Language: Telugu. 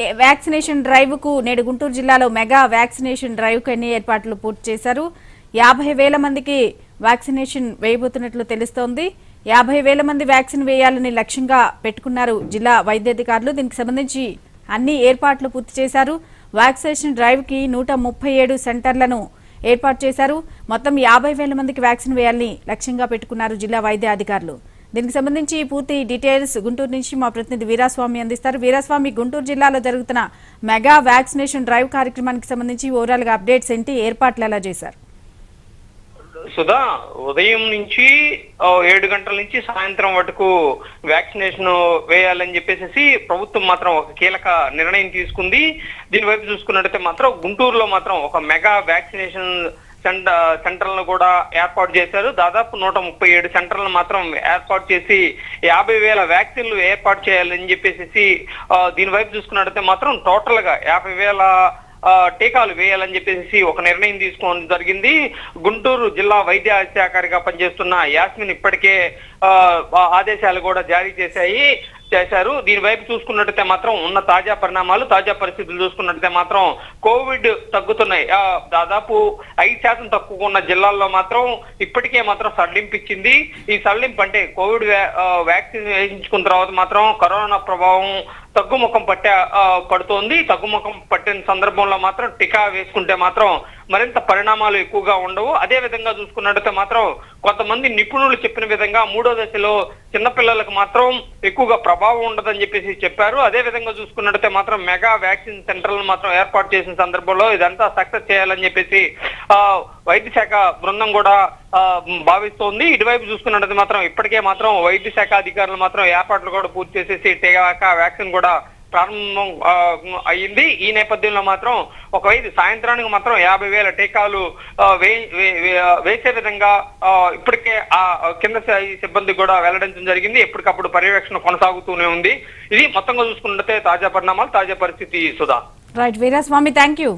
వ్యాక్సినేషన్ డ్రైవ్కు నేడు గుంటూరు జిల్లాలో మెగా వ్యాక్సినేషన్ డ్రైవ్కు అన్ని ఏర్పాట్లు పూర్తి చేశారు? యాభై వేల మందికి వ్యాక్సినేషన్ వేయబోతున్నట్లు తెలుస్తోంది. యాభై వేల మంది వ్యాక్సిన్ వేయాలని లక్ష్యంగా పెట్టుకున్నారు జిల్లా వైద్యాధికారులు. దీనికి సంబంధించి అన్ని ఏర్పాట్లు పూర్తి చేశారు. వ్యాక్సినేషన్ డ్రైవ్కి నూట ముప్పై ఏడు సెంటర్లను ఏర్పాటు చేశారు. మొత్తం యాభై వేల మందికి వ్యాక్సిన్ వేయాలని లక్ష్యంగా పెట్టుకున్నారు జిల్లా వైద్య అధికారులు దీనికి సంబంధించి పూర్తి డీటెయిల్స్ గుంటూరు నుంచి మా ప్రతినిధి వీరాస్వామి అందిస్తారు. వీరాస్వామి గుంటూరు జిల్లాలో జరుగుతున్న మెగా వ్యాక్సినేషన్ డ్రైవ్ కార్యక్రమానికి సంబంధించి ఓవరాల్గా అప్డేట్స్ ఏంటి? ఏర్పాట్లు ఎలా చేశారు? సుధా ఉదయం నుంచి ఏడు గంటల నుంచి సాయంత్రం వరకు వ్యాక్సినేషన్ వేయాలని చెప్పేసి ప్రభుత్వం మాత్రం ఒక కీలక నిర్ణయం తీసుకుంది. దీనివైపు చూసుకున్నట్టయితే మాత్రం గుంటూరులో మాత్రం ఒక మెగా వ్యాక్సినేషన్ సెంటర్లను కూడా ఏర్పాటు చేశారు. దాదాపు నూట ముప్పై ఏడు సెంటర్లను మాత్రం ఏర్పాటు చేసి యాభై వేల వ్యాక్సిన్లు ఏర్పాటు చేయాలని చెప్పేసి దీని వైపు చూసుకున్నట్టయితే మాత్రం టోటల్గా యాభై వేల ఆ, టీకాలు వేయాలని చెప్పేసి ఒక నిర్ణయం తీసుకోవడం జరిగింది. గుంటూరు జిల్లా వైద్య శాఖగా పనిచేస్తున్న యాస్మిన్ ఇప్పటికే ఆ ఆదేశాలు కూడా జారీ చేశాయి. చేశారు. దీని వైపు చూసుకున్నట్టయితే మాత్రం ఉన్న తాజా పరిణామాలు తాజా పరిస్థితులు చూసుకున్నట్టయితే మాత్రం కోవిడ్ తగ్గుతున్నాయి. దాదాపు ఐదు శాతం తక్కువ ఉన్న జిల్లాల్లో మాత్రం ఇప్పటికే మాత్రం సడలింపు ఇచ్చింది. ఈ సడలింపు అంటే కోవిడ్ వ్యాక్సిన్ వేయించుకున్న తర్వాత మాత్రం కరోనా ప్రభావం తగ్గుముఖం పట్టే పడుతోంది. తగ్గుముఖం పట్టిన సందర్భంలో మాత్రం టీకా వేసుకుంటే మాత్రం మరింత పరిణామాలు ఎక్కువగా ఉండవు. అదే విధంగా చూసుకున్నట్టయితే మాత్రం కొంతమంది నిపుణులు చెప్పిన విధంగా మూడో దశలో చిన్నపిల్లలకు మాత్రం ఎక్కువగా ప్రభావం ఉండదని చెప్పేసి చెప్పారు. అదే విధంగా చూసుకున్నట్టయితే మాత్రం మెగా వ్యాక్సిన్ సెంటర్లను మాత్రం ఏర్పాటు చేసిన సందర్భంలో ఇదంతా సక్సెస్ చేయాలని చెప్పేసి ఆ వైద్య శాఖ బృందం కూడా భావిస్తోంది. ఇటువైపు చూసుకున్నట్టయితే మాత్రం ఇప్పటికే మాత్రం వైద్య శాఖ అధికారులు మాత్రం ఏర్పాట్లు కూడా పూర్తి చేసేసి టీకా వ్యాక్సిన్ కూడా ప్రారంభం అయ్యింది. ఈ నేపథ్యంలో మాత్రం ఒకవైపు సాయంత్రానికి మాత్రం యాభై వేల టీకాలు వేసే విధంగా ఇప్పటికే ఆ కింద స్థాయి సిబ్బంది కూడా వెల్లడించడం జరిగింది. ఎప్పటికప్పుడు పర్యవేక్షణ కొనసాగుతూనే ఉంది. ఇది మొత్తంగా చూసుకుంటే తాజా పరిణామాలు తాజా పరిస్థితి Sudha. Right Veeraswamy thank you